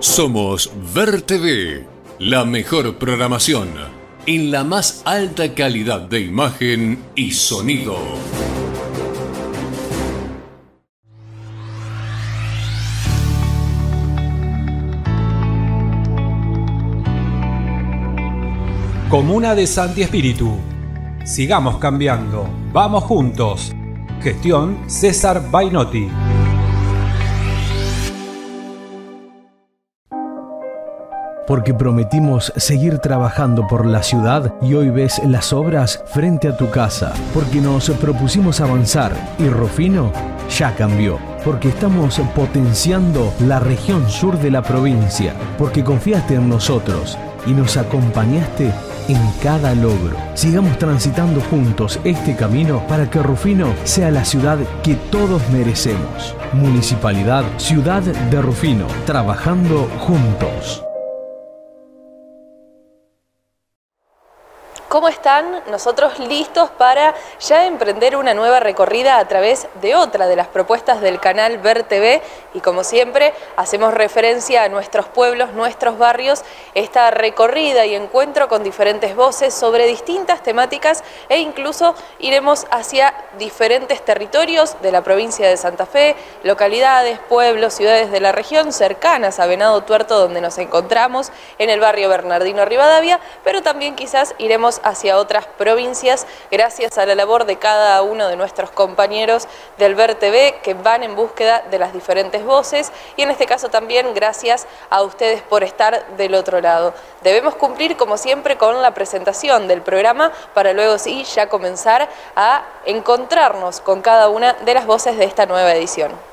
Somos Ver TV, la mejor programación en la más alta calidad de imagen y sonido. Comuna de Santi Espíritu. Sigamos cambiando. Vamos juntos. Gestión César Bainotti. Porque prometimos seguir trabajando por la ciudad y hoy ves las obras frente a tu casa, porque nos propusimos avanzar y Rufino ya cambió, porque estamos potenciando la región sur de la provincia, porque confiaste en nosotros y nos acompañaste en cada logro. Sigamos transitando juntos este camino para que Rufino sea la ciudad que todos merecemos. Municipalidad Ciudad de Rufino, trabajando juntos. ¿Cómo están? Nosotros listos para ya emprender una nueva recorrida a través de otra de las propuestas del canal Ver TV y como siempre hacemos referencia a nuestros pueblos, nuestros barrios, esta recorrida y encuentro con diferentes voces sobre distintas temáticas e incluso iremos hacia diferentes territorios de la provincia de Santa Fe, localidades, pueblos, ciudades de la región cercanas a Venado Tuerto donde nos encontramos en el barrio Bernardino Rivadavia, pero también quizás iremos hacia otras provincias gracias a la labor de cada uno de nuestros compañeros del Ver TV que van en búsqueda de las diferentes voces y en este caso también gracias a ustedes por estar del otro lado. Debemos cumplir como siempre con la presentación del programa para luego sí ya comenzar a encontrarnos con cada una de las voces de esta nueva edición.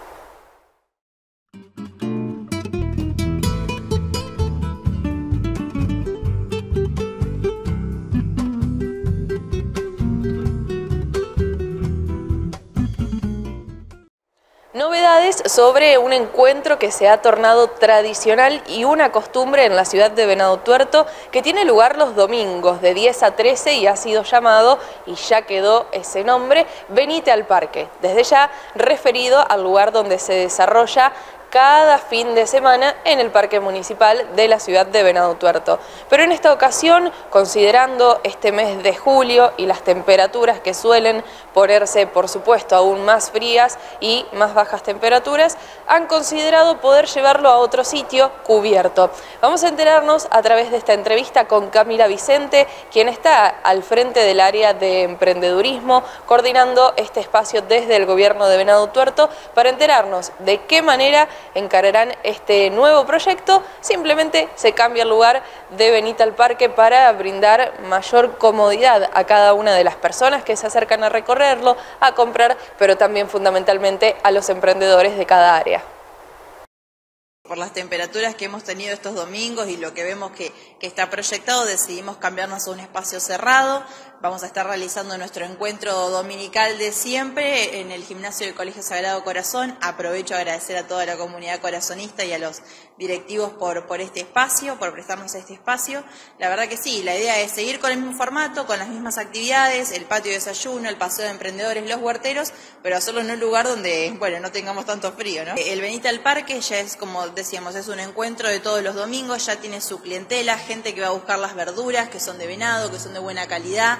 Novedades sobre un encuentro que se ha tornado tradicional y una costumbre en la ciudad de Venado Tuerto que tiene lugar los domingos de 10 a 13 y ha sido llamado, y ya quedó ese nombre, Venite al Parque, desde ya referido al lugar donde se desarrolla cada fin de semana en el Parque Municipal de la ciudad de Venado Tuerto. Pero en esta ocasión, considerando este mes de julio y las temperaturas que suelen ponerse, por supuesto, aún más frías y más bajas temperaturas, han considerado poder llevarlo a otro sitio cubierto. Vamos a enterarnos a través de esta entrevista con Camila Vicente, quien está al frente del área de emprendedurismo, coordinando este espacio desde el gobierno de Venado Tuerto, para enterarnos de qué manera encararán este nuevo proyecto, simplemente se cambia el lugar de Benita al Parque para brindar mayor comodidad a cada una de las personas que se acercan a recorrerlo, a comprar, pero también fundamentalmente a los emprendedores de cada área por las temperaturas que hemos tenido estos domingos y lo que vemos que, está proyectado, decidimos cambiarnos a un espacio cerrado. Vamos a estar realizando nuestro encuentro dominical de siempre en el gimnasio del Colegio Sagrado Corazón. Aprovecho a agradecer a toda la comunidad corazonista y a los directivos por, este espacio, por prestarnos este espacio. La verdad que sí, la idea es seguir con el mismo formato, con las mismas actividades, el patio de desayuno, el paseo de emprendedores, los huerteros, pero hacerlo en un lugar donde, bueno, no tengamos tanto frío, ¿no? El Benita al Parque ya es, como decíamos, es un encuentro de todos los domingos, ya tiene su clientela, gente que va a buscar las verduras, que son de venado, que son de buena calidad,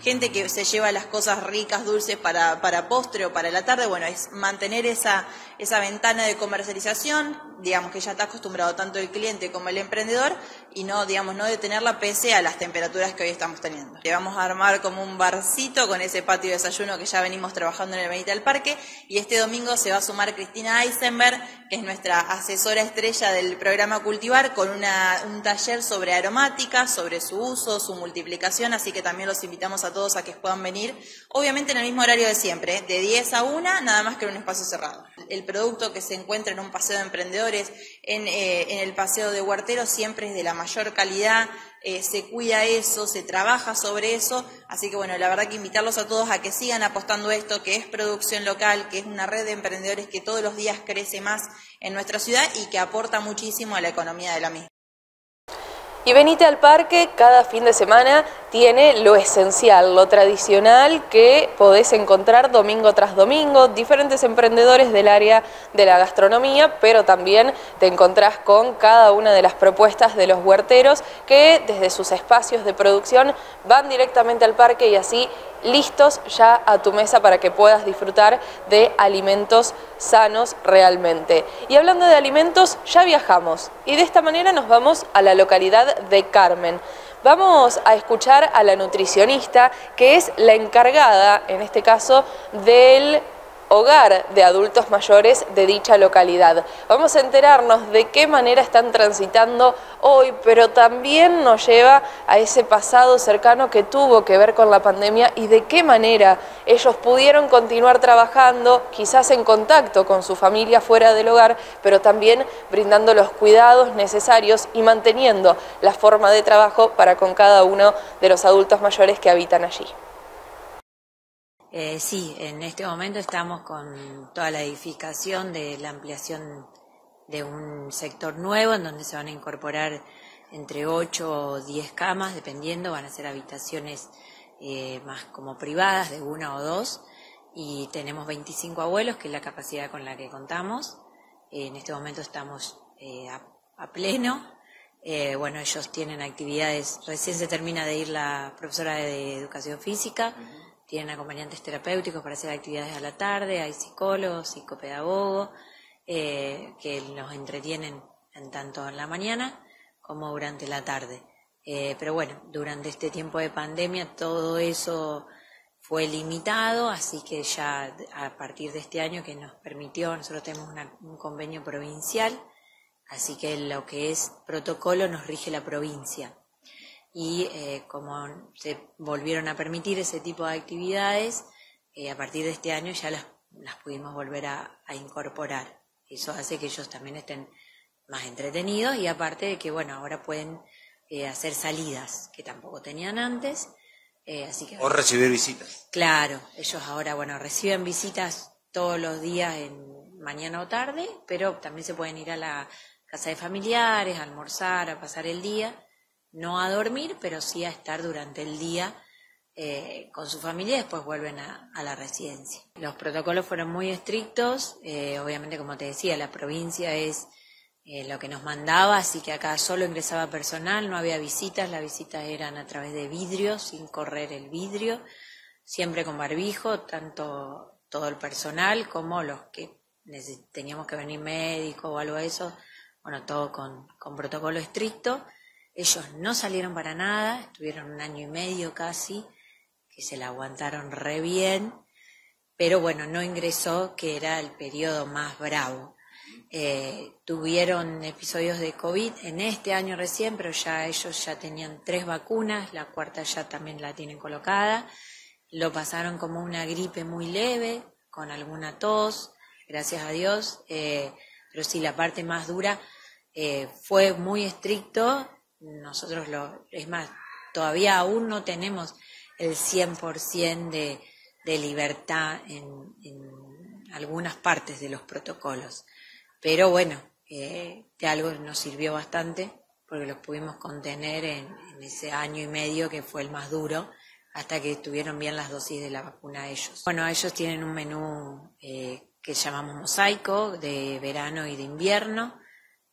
gente que se lleva las cosas ricas, dulces para, para postre o para la tarde, bueno, es mantener esa, esa ventana de comercialización, digamos que ya está acostumbrado tanto el cliente como el emprendedor y no, digamos, no detenerla pese a las temperaturas que hoy estamos teniendo. Le vamos a armar como un barcito con ese patio de desayuno que ya venimos trabajando en el Benita del Parque y este domingo se va a sumar Cristina Eisenberg, que es nuestra asesora estrella del programa Cultivar, con una, un taller sobre aromática, sobre su uso, su multiplicación, así que también los invitamos a todos a que puedan venir, obviamente en el mismo horario de siempre, de 10 a 1, nada más que en un espacio cerrado. El producto que se encuentra en un paseo de emprendedores, en, eh, en el paseo de huerteros, siempre es de la mayor calidad, eh, se cuida eso, se trabaja sobre eso, así que bueno, la verdad que invitarlos a todos a que sigan apostando esto, que es producción local, que es una red de emprendedores que todos los días crece más en nuestra ciudad y que aporta muchísimo a la economía de la misma. Y venite al parque cada fin de semana tiene lo esencial, lo tradicional que podés encontrar domingo tras domingo, diferentes emprendedores del área de la gastronomía, pero también te encontrás con cada una de las propuestas de los huerteros que desde sus espacios de producción van directamente al parque y así listos ya a tu mesa para que puedas disfrutar de alimentos sanos realmente. Y hablando de alimentos, ya viajamos y de esta manera nos vamos a la localidad de Carmen. Vamos a escuchar a la nutricionista que es la encargada, en este caso, del hogar de adultos mayores de dicha localidad. Vamos a enterarnos de qué manera están transitando hoy, pero también nos lleva a ese pasado cercano que tuvo que ver con la pandemia y de qué manera ellos pudieron continuar trabajando, quizás en contacto con su familia fuera del hogar, pero también brindando los cuidados necesarios y manteniendo la forma de trabajo para con cada uno de los adultos mayores que habitan allí. Eh, sí, en este momento estamos con toda la edificación de la ampliación de un sector nuevo en donde se van a incorporar entre 8 o 10 camas, dependiendo, van a ser habitaciones eh, más como privadas, de una o dos, y tenemos 25 abuelos, que es la capacidad con la que contamos. en este momento estamos eh, a, pleno. bueno, ellos tienen actividades, recién se termina de ir la profesora de educación física, tienen acompañantes terapéuticos para hacer actividades a la tarde, hay psicólogos, psicopedagogos, eh, que nos entretienen en tanto en la mañana como durante la tarde. Eh, pero bueno, durante este tiempo de pandemia todo eso fue limitado, así que ya a partir de este año que nos permitió, nosotros tenemos un convenio provincial, así que lo que es protocolo nos rige la provincia y eh, como se volvieron a permitir ese tipo de actividades, eh, a partir de este año ya las, las pudimos volver a, incorporar. Eso hace que ellos también estén más entretenidos y aparte de que, bueno, ahora pueden eh, hacer salidas que tampoco tenían antes. así que, o recibir visitas. Claro, ellos ahora, bueno, reciben visitas todos los días en mañana o tarde, pero también se pueden ir a la casa de familiares, a almorzar, a pasar el día no a dormir, pero sí a estar durante el día eh, con su familia y después vuelven a, la residencia. Los protocolos fueron muy estrictos, eh, obviamente como te decía, la provincia es eh, lo que nos mandaba, así que acá solo ingresaba personal, no había visitas, las visitas eran a través de vidrio, sin correr el vidrio, siempre con barbijo, tanto todo el personal como los que teníamos que venir médico o algo de eso, bueno, todo con protocolo estricto. Ellos no salieron para nada, estuvieron un año y medio casi, que se la aguantaron re bien, pero bueno, no ingresó, que era el periodo más bravo. Eh, tuvieron episodios de COVID en este año recién, pero ya ellos ya tenían tres vacunas, la cuarta ya también la tienen colocada. Lo pasaron como una gripe muy leve, con alguna tos, gracias a Dios, eh, pero sí, la parte más dura eh, fue muy estricto nosotros lo, es más, todavía aún no tenemos el 100% de, de libertad en, algunas partes de los protocolos. Pero bueno, eh, de algo nos sirvió bastante porque los pudimos contener en, ese año y medio que fue el más duro hasta que tuvieron bien las dosis de la vacuna ellos. Bueno, ellos tienen un menú eh, que llamamos mosaico de verano y de invierno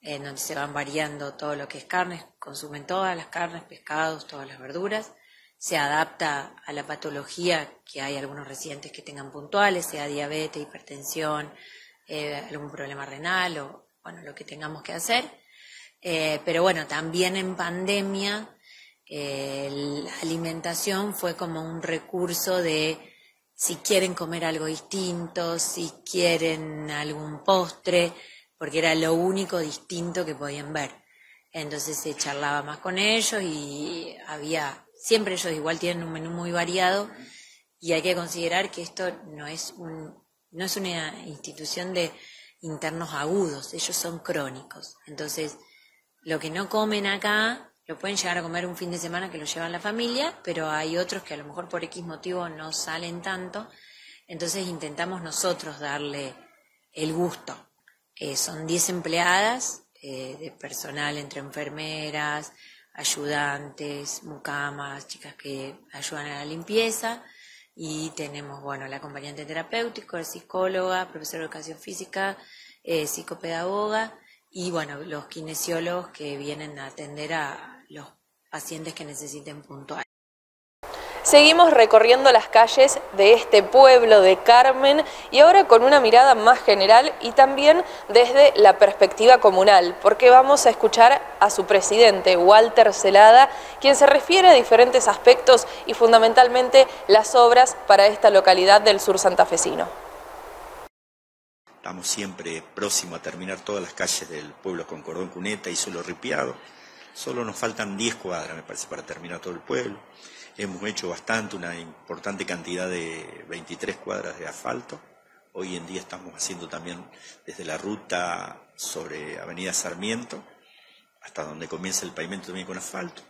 en donde se van variando todo lo que es carne, consumen todas las carnes, pescados, todas las verduras, se adapta a la patología que hay algunos residentes que tengan puntuales, sea diabetes, hipertensión, eh, algún problema renal o bueno, lo que tengamos que hacer. Eh, pero bueno, también en pandemia eh, la alimentación fue como un recurso de si quieren comer algo distinto, si quieren algún postre, porque era lo único distinto que podían ver. Entonces se charlaba más con ellos y había, siempre ellos igual tienen un menú muy variado y hay que considerar que esto no es, un, no es una institución de internos agudos, ellos son crónicos. Entonces, lo que no comen acá lo pueden llegar a comer un fin de semana que lo llevan la familia, pero hay otros que a lo mejor por X motivo no salen tanto. Entonces intentamos nosotros darle el gusto. Eh, son 10 empleadas eh, de personal entre enfermeras, ayudantes, mucamas, chicas que ayudan a la limpieza y tenemos, bueno, el acompañante terapéutico, el psicóloga, profesor de educación física, eh, psicopedagoga y, bueno, los kinesiólogos que vienen a atender a los pacientes que necesiten puntual. Seguimos recorriendo las calles de este pueblo de Carmen y ahora con una mirada más general y también desde la perspectiva comunal, porque vamos a escuchar a su presidente, Walter Celada, quien se refiere a diferentes aspectos y fundamentalmente las obras para esta localidad del sur santafesino. Estamos siempre próximos a terminar todas las calles del pueblo con cordón cuneta y suelo ripiado. Solo nos faltan 10 cuadras, me parece, para terminar todo el pueblo. Hemos hecho bastante, una importante cantidad de 23 cuadras de asfalto. Hoy en día estamos haciendo también desde la ruta sobre Avenida Sarmiento hasta donde comienza el pavimento también con asfalto.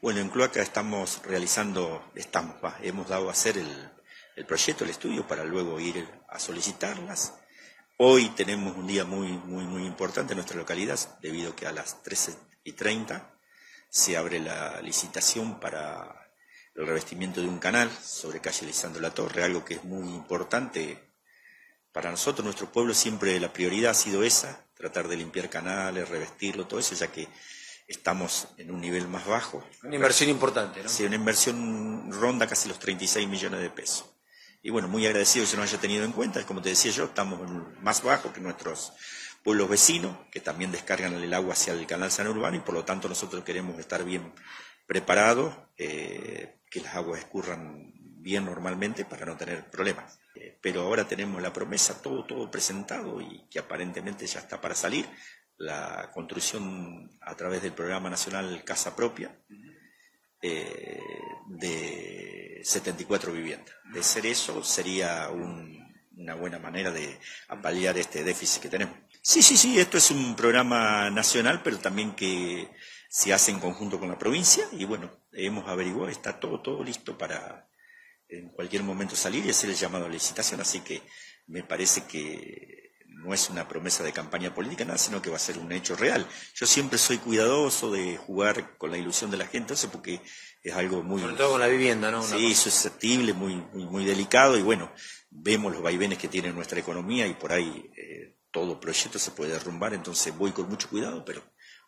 Bueno, en Cloaca estamos realizando, estamos, hemos dado a hacer el, el proyecto, el estudio, para luego ir a solicitarlas. Hoy tenemos un día muy, muy, muy importante en nuestra localidad, debido a que a las 13 y 30 se abre la licitación para el revestimiento de un canal sobre calle Lisandro La Torre, algo que es muy importante para nosotros, nuestro pueblo siempre la prioridad ha sido esa, tratar de limpiar canales, revestirlo, todo eso, ya que estamos en un nivel más bajo. Una inversión importante, ¿no? Sí, una inversión ronda casi los 36 millones de pesos. Y bueno, muy agradecido que se nos haya tenido en cuenta, como te decía yo, estamos más bajo que nuestros pueblos vecinos, que también descargan el agua hacia el canal San Urbano y por lo tanto nosotros queremos estar bien preparados. Eh, que las aguas escurran bien normalmente para no tener problemas. Eh, pero ahora tenemos la promesa, todo, todo presentado y que aparentemente ya está para salir, la construcción a través del programa nacional Casa Propia eh, de 74 viviendas. De ser eso sería una buena manera de paliar este déficit que tenemos. Sí, sí, sí, esto es un programa nacional, pero también que se hace en conjunto con la provincia y bueno, hemos averiguado, está todo, todo listo para en cualquier momento salir y hacer el llamado a licitación, así que me parece que no es una promesa de campaña política, nada, sino que va a ser un hecho real. Yo siempre soy cuidadoso de jugar con la ilusión de la gente, porque es algo muy... Sobre todo con la vivienda, ¿no? sí, susceptible, muy, muy, muy, delicado, y bueno, vemos los vaivenes que tiene nuestra economía y por ahí eh, todo proyecto se puede derrumbar, entonces voy con mucho cuidado, pero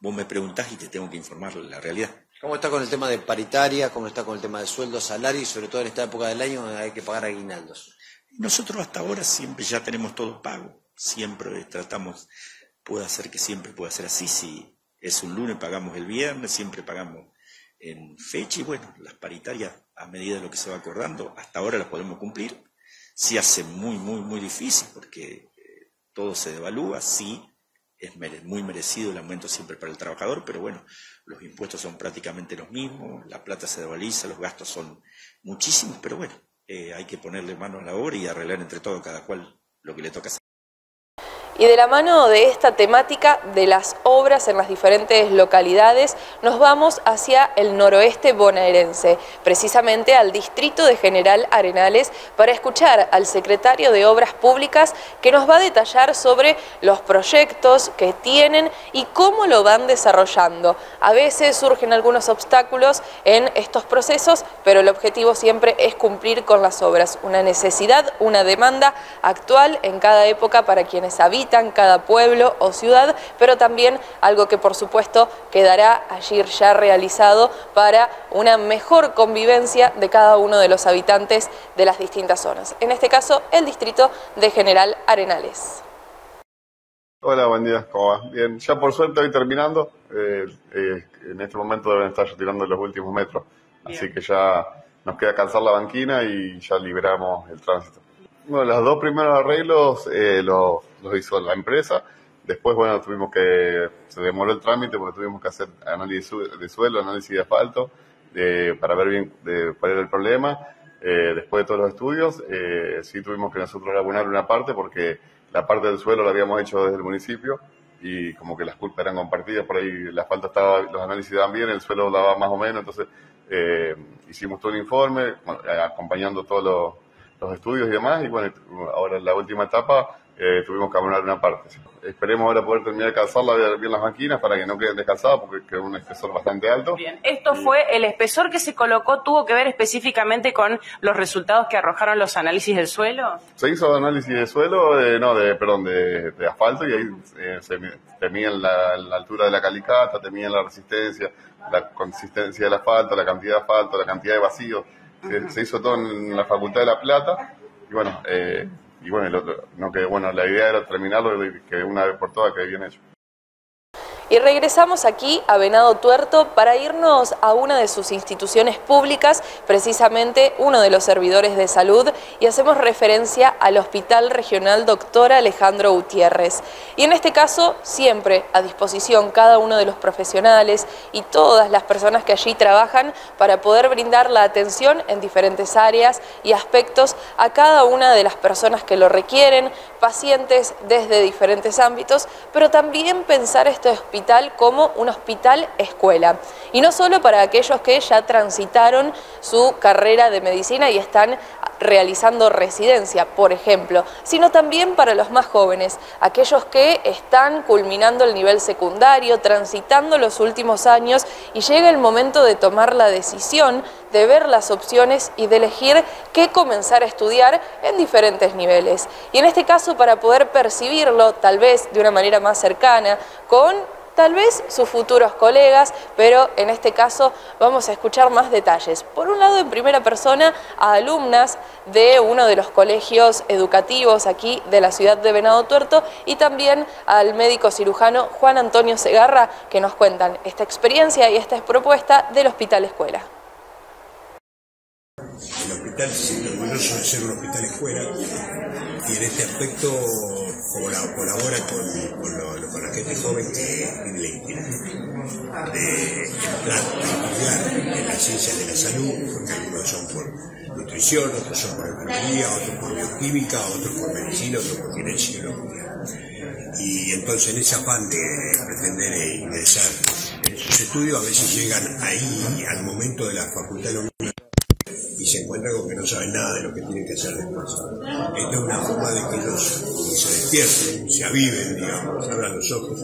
vos me preguntás y te tengo que informar la realidad. ¿Cómo está con el tema de paritaria? ¿Cómo está con el tema de sueldos, salarios y sobre todo en esta época del año donde hay que pagar aguinaldos? Nosotros hasta ahora siempre ya tenemos todo pago, siempre tratamos, puede ser que siempre pueda ser así, si es un lunes pagamos el viernes, siempre pagamos en fecha y bueno, las paritarias a medida de lo que se va acordando, hasta ahora las podemos cumplir, sí hace muy, muy, muy difícil porque eh, todo se devalúa, sí, es muy merecido el aumento siempre para el trabajador, pero bueno, los impuestos son prácticamente los mismos, la plata se devaloriza, los gastos son muchísimos, pero bueno, eh, hay que ponerle mano a la obra y arreglar entre todos cada cual lo que le toca hacer. Y de la mano de esta temática de las obras en las diferentes localidades, nos vamos hacia el noroeste bonaerense, precisamente al distrito de General Arenales, para escuchar al secretario de Obras Públicas que nos va a detallar sobre los proyectos que tienen y cómo lo van desarrollando. A veces surgen algunos obstáculos en estos procesos, pero el objetivo siempre es cumplir con las obras, una necesidad, una demanda actual en cada época para quienes habitan cada pueblo o ciudad, pero también algo que por supuesto quedará allí ya realizado para una mejor convivencia de cada uno de los habitantes de las distintas zonas. En este caso, el distrito de General Arenales. Hola, buen día, ¿cómo va? Bien, ya por suerte hoy terminando, eh, eh, en este momento deben estar tirando los últimos metros, así que ya nos queda cansar la banquina y ya liberamos el tránsito. Bueno, los dos primeros arreglos eh, los, hizo la empresa. Después, bueno, tuvimos que, se demoró el trámite porque tuvimos que hacer análisis de suelo, análisis de asfalto, para ver bien de, cuál era el problema. Eh, después de todos los estudios, eh, sí tuvimos que nosotros abonar una parte porque la parte del suelo la habíamos hecho desde el municipio y como que las culpas eran compartidas, por ahí el asfalto estaba, los análisis daban bien, el suelo daba más o menos, entonces eh, hicimos todo un informe acompañando todos los los estudios y demás, y bueno, ahora en la última etapa eh, tuvimos que abonar una parte. Esperemos ahora poder terminar de calzarla bien las máquinas para que no queden descansadas porque quedó un espesor bastante alto. Bien, esto fue el espesor que se colocó, tuvo que ver específicamente con los resultados que arrojaron los análisis del suelo. Se hizo análisis de suelo, de, no, de, perdón, de, asfalto y ahí eh, se temían la, la, altura de la calicata, temían la resistencia, la consistencia del asfalto, la cantidad de asfalto, la cantidad de Se, hizo todo en la Facultad de La Plata y bueno, eh, y bueno, el otro, no que bueno, la idea era terminarlo y que una vez por todas quede bien hecho. Y regresamos aquí a Venado Tuerto para irnos a una de sus instituciones públicas, precisamente uno de los servidores de salud, y hacemos referencia al Hospital Regional Doctor Alejandro Gutiérrez. Y en este caso, siempre a disposición cada uno de los profesionales y todas las personas que allí trabajan para poder brindar la atención en diferentes áreas y aspectos a cada una de las personas que lo requieren, pacientes desde diferentes ámbitos, pero también pensar este hospital como un hospital escuela. Y no solo para aquellos que ya transitaron su carrera de medicina y están realizando residencia, por ejemplo, sino también para los más jóvenes, aquellos que están culminando el nivel secundario, transitando los últimos años y llega el momento de tomar la decisión de ver las opciones y de elegir qué comenzar a estudiar en diferentes niveles. Y en este caso, para poder percibirlo, tal vez de una manera más cercana, con tal vez sus futuros colegas, pero en este caso vamos a escuchar más detalles. Por un lado, en primera persona, a alumnas de uno de los colegios educativos aquí de la ciudad de Venado Tuerto y también al médico cirujano Juan Antonio Segarra, que nos cuentan esta experiencia y esta propuesta del Hospital Escuela. El hospital orgulloso de ser un hospital escuela y en este aspecto colabora con, la gente joven que tiene la inquietud de estudiar en las ciencias de la salud, porque algunos son por nutrición, otros son por enfermería, otros por bioquímica, otros por medicina, otros por kinesiología. Y entonces en ese afán de pretender ingresar en sus estudios, a veces llegan ahí al momento de la facultad de la se encuentran con que no saben nada de lo que tienen que hacer después. Esta es una forma de que ellos se despierten, se aviven, digamos, abran los ojos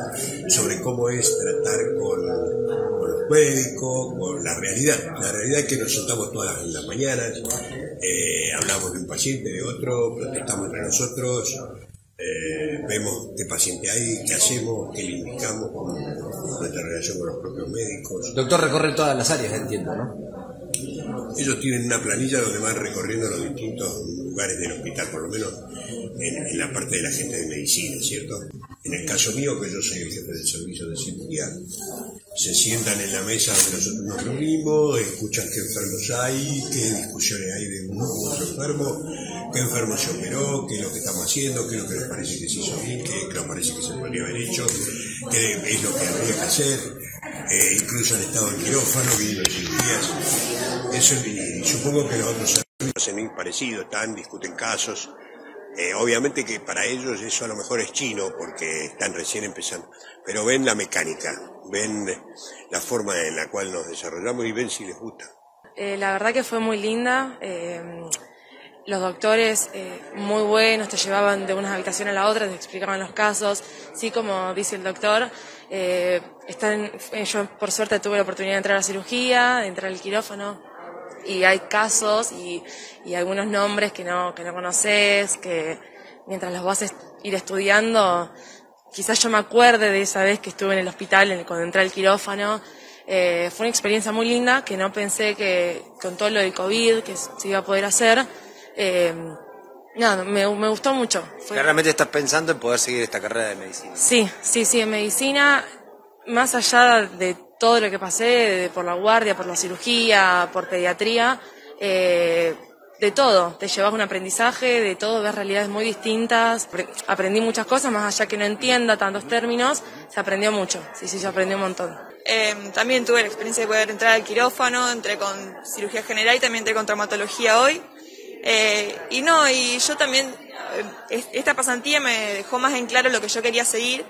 sobre cómo es tratar con, los médicos, con la realidad. La realidad es que nos soltamos todas las, mañanas, eh, hablamos de un paciente, de otro, protestamos entre nosotros, eh, vemos qué paciente hay, qué hacemos, qué le indicamos, nuestra relación con los propios médicos. Doctor, recorre todas las áreas, entiendo, ¿no? Ellos tienen una planilla donde van recorriendo los distintos lugares del hospital, por lo menos en, la parte de la gente de medicina, ¿cierto? En el caso mío, que yo soy el jefe del servicio de cirugía, se sientan en la mesa donde nosotros nos reunimos, escuchan qué enfermos hay, qué discusiones hay de uno u otro enfermo, qué enfermo se operó, qué es lo que estamos haciendo, qué es lo que nos parece que se hizo bien, qué, nos parece que se podría haber hecho, qué es lo que habría que hacer eh, incluso han estado en quirófano, viendo cirugías. Eso, y, supongo que los otros hacen parecido, están, discuten casos. Eh, obviamente que para ellos eso a lo mejor es chino porque están recién empezando, pero ven la mecánica, ven la forma en la cual nos desarrollamos y ven si les gusta. Eh, la verdad que fue muy linda. los doctores muy buenos, te llevaban de una habitación a la otra, te explicaban los casos. Sí, como dice el doctor, eh, están, eh, yo por suerte tuve la oportunidad de entrar a la cirugía, de entrar al quirófano, y hay casos y, algunos nombres que no, que no conoces, que mientras los vas a ir estudiando, quizás yo me acuerde de esa vez que estuve en el hospital cuando entré al quirófano. Eh, fue una experiencia muy linda que no pensé que con todo lo del COVID que se iba a poder hacer. Eh, no, me, me gustó mucho. ¿Realmente estás pensando en poder seguir esta carrera de medicina? Sí, sí, sí, en medicina, más allá de todo lo que pasé, por la guardia, por la cirugía, por pediatría, eh, de todo, te llevas un aprendizaje, de todo, ves realidades muy distintas, aprendí muchas cosas, más allá que no entienda tantos términos, se aprendió mucho, sí, sí, se aprendió un montón. Em, también tuve la experiencia de poder entrar al quirófano, entré con cirugía general y también entré con traumatología hoy. Eh, y no, y yo también, eh, esta pasantía me dejó más en claro lo que yo quería seguir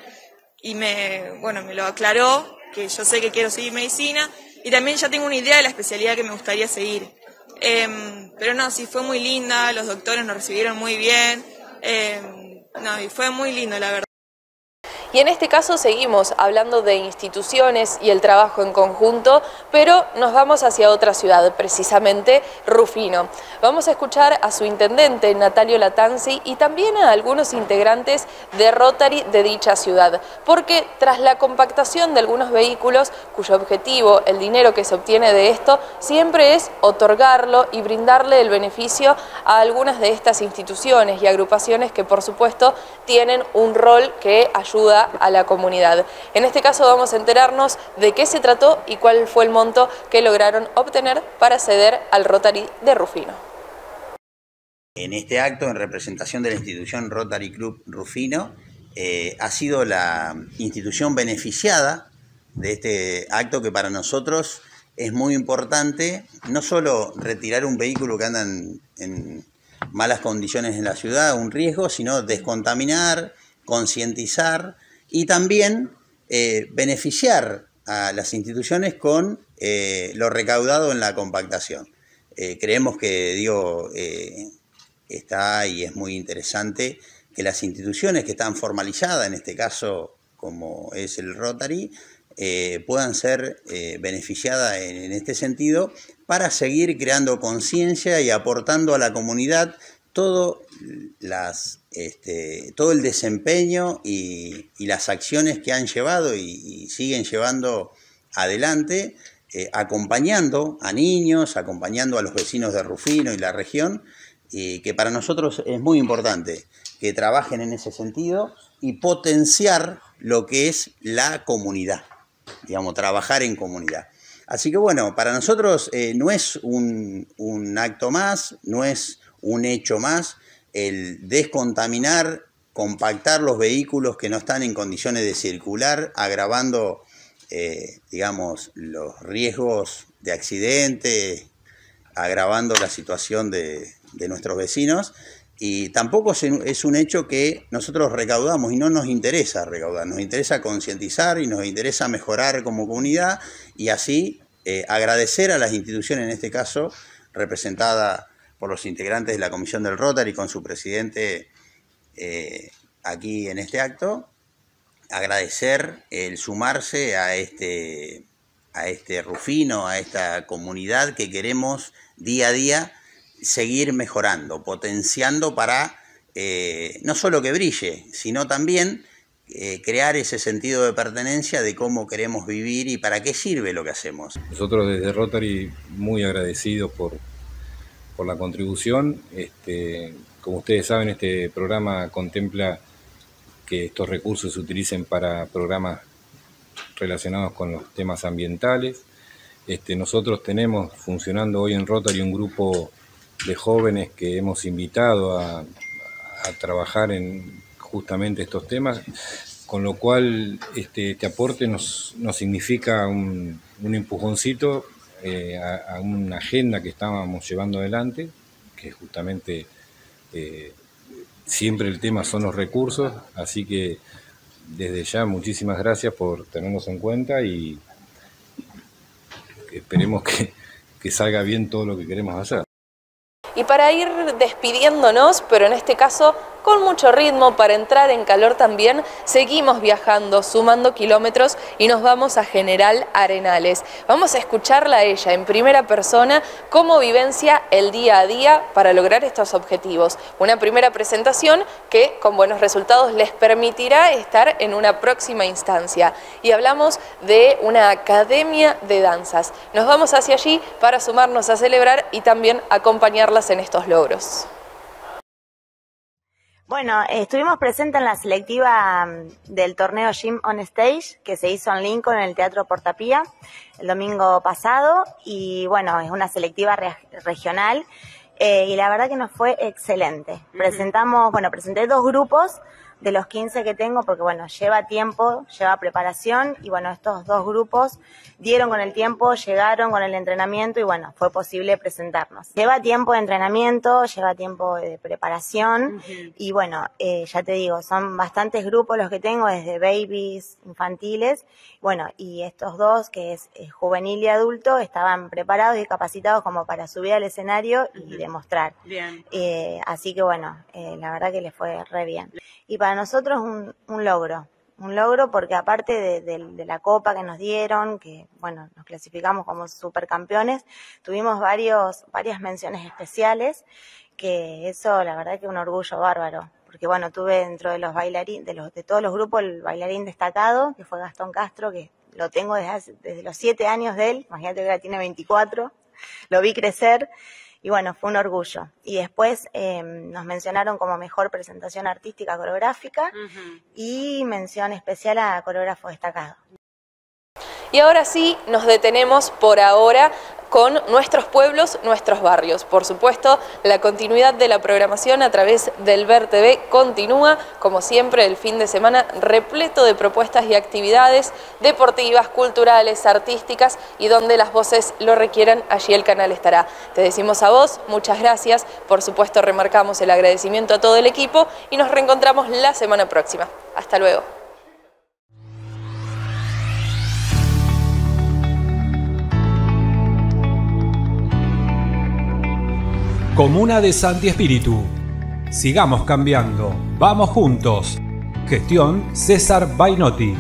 y me, bueno, me lo aclaró, que yo sé que quiero seguir medicina y también ya tengo una idea de la especialidad que me gustaría seguir. Em, pero no, sí, fue muy linda, los doctores nos recibieron muy bien, em, No, y fue muy lindo, la verdad. Y en este caso seguimos hablando de instituciones y el trabajo en conjunto, pero nos vamos hacia otra ciudad, precisamente Rufino. Vamos a escuchar a su intendente, Natalio Latanzi, y también a algunos integrantes de Rotary de dicha ciudad, porque tras la compactación de algunos vehículos, cuyo objetivo, el dinero que se obtiene de esto, siempre es otorgarlo y brindarle el beneficio a algunas de estas instituciones y agrupaciones que por supuesto tienen un rol que ayuda a la comunidad. En este caso vamos a enterarnos de qué se trató y cuál fue el monto que lograron obtener para ceder al Rotary de Rufino. En este acto, en representación de la institución Rotary Club Rufino, eh, ha sido la institución beneficiada de este acto que para nosotros es muy importante, no solo retirar un vehículo que anda en malas condiciones en la ciudad, un riesgo, sino descontaminar, concientizar y también eh, beneficiar a las instituciones con eh, lo recaudado en la compactación. Eh, creemos que digo, está y es muy interesante que las instituciones que están formalizadas, en este caso como es el Rotary, puedan ser beneficiadas en, este sentido para seguir creando conciencia y aportando a la comunidad todo, las, este, todo el desempeño y, las acciones que han llevado y, siguen llevando adelante, eh, acompañando a niños, acompañando a los vecinos de Rufino y la región, y que para nosotros es muy importante que trabajen en ese sentido y potenciar lo que es la comunidad, digamos, trabajar en comunidad. Así que bueno, para nosotros eh, no es un, un acto más, no es un hecho más, el descontaminar, compactar los vehículos que no están en condiciones de circular, agravando, eh, digamos, los riesgos de accidente, agravando la situación de, nuestros vecinos. Y tampoco es un hecho que nosotros recaudamos y no nos interesa recaudar, nos interesa concientizar y nos interesa mejorar como comunidad y así eh, agradecer a las instituciones, en este caso representada por los integrantes de la Comisión del Rotary con su presidente eh, aquí en este acto, agradecer el sumarse a este, a este Rufino, a esta comunidad que queremos día a día seguir mejorando, potenciando para eh, no solo que brille, sino también eh, crear ese sentido de pertenencia de cómo queremos vivir y para qué sirve lo que hacemos. Nosotros desde Rotary muy agradecidos por, por la contribución. Este, como ustedes saben, este programa contempla que estos recursos se utilicen para programas relacionados con los temas ambientales. Este, nosotros tenemos funcionando hoy en Rotary un grupo de jóvenes que hemos invitado a, trabajar en justamente estos temas, con lo cual este, este aporte nos, significa un, un empujoncito eh, a, una agenda que estábamos llevando adelante, que justamente eh, siempre el tema son los recursos, así que desde ya muchísimas gracias por tenernos en cuenta y esperemos que, que salga bien todo lo que queremos hacer. Y para ir despidiéndonos, pero en este caso con mucho ritmo para entrar en calor también, seguimos viajando, sumando kilómetros y nos vamos a General Arenales. Vamos a escucharla a ella en primera persona cómo vivencia el día a día para lograr estos objetivos. Una primera presentación que con buenos resultados les permitirá estar en una próxima instancia. Y hablamos de una academia de danzas. Nos vamos hacia allí para sumarnos a celebrar y también acompañarlas en estos logros. Bueno, estuvimos presentes en la selectiva mm, del torneo Gym on Stage que se hizo en Lincoln en el Teatro Portapía el domingo pasado y bueno, es una selectiva regional eh, y la verdad que nos fue excelente. Presentamos, bueno, presenté dos grupos de los 15 que tengo, porque bueno, lleva tiempo, lleva preparación y bueno, estos dos grupos dieron con el tiempo, llegaron con el entrenamiento y bueno, fue posible presentarnos. Lleva tiempo de entrenamiento, lleva tiempo de preparación y bueno, eh, ya te digo, son bastantes grupos los que tengo, desde babies, infantiles, bueno, y estos dos, que es eh, juvenil y adulto, estaban preparados y capacitados como para subir al escenario y demostrar. Bien. Eh, así que bueno, eh, la verdad que les fue re bien. Y para nosotros un, un logro, un logro porque aparte de, la copa que nos dieron, que bueno, nos clasificamos como supercampeones, tuvimos varios, varias menciones especiales, que eso la verdad que un orgullo bárbaro. Porque bueno, tuve dentro de los bailarines, de de todos los grupos el bailarín destacado, que fue Gastón Castro, que lo tengo desde, hace- desde los siete años de él, imagínate que ahora tiene 24, lo vi crecer y bueno, fue un orgullo. Y después eh, nos mencionaron como mejor presentación artística coreográfica y mención especial a coreógrafo destacado. Y ahora sí, nos detenemos por ahora con nuestros pueblos, nuestros barrios. Por supuesto, la continuidad de la programación a través del Ver TV continúa, como siempre, el fin de semana repleto de propuestas y actividades deportivas, culturales, artísticas y donde las voces lo requieran, allí el canal estará. Te decimos a vos, muchas gracias, por supuesto remarcamos el agradecimiento a todo el equipo y nos reencontramos la semana próxima. Hasta luego. Comuna de Santi Espíritu. Sigamos cambiando. Vamos juntos. Gestión César Bainotti.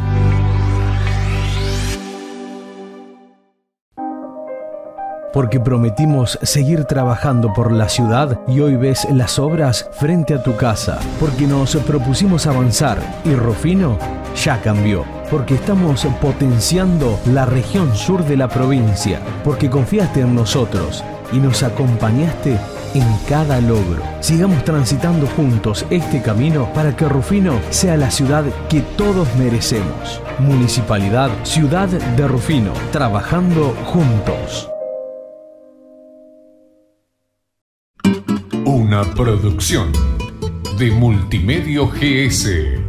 Porque prometimos seguir trabajando por la ciudad y hoy ves las obras frente a tu casa. Porque nos propusimos avanzar y Rufino ya cambió. Porque estamos potenciando la región sur de la provincia. Porque confiaste en nosotros y nos acompañaste en cada logro. Sigamos transitando juntos este camino para que Rufino sea la ciudad que todos merecemos. Municipalidad Ciudad de Rufino, trabajando juntos. Una producción de Multimedio GS.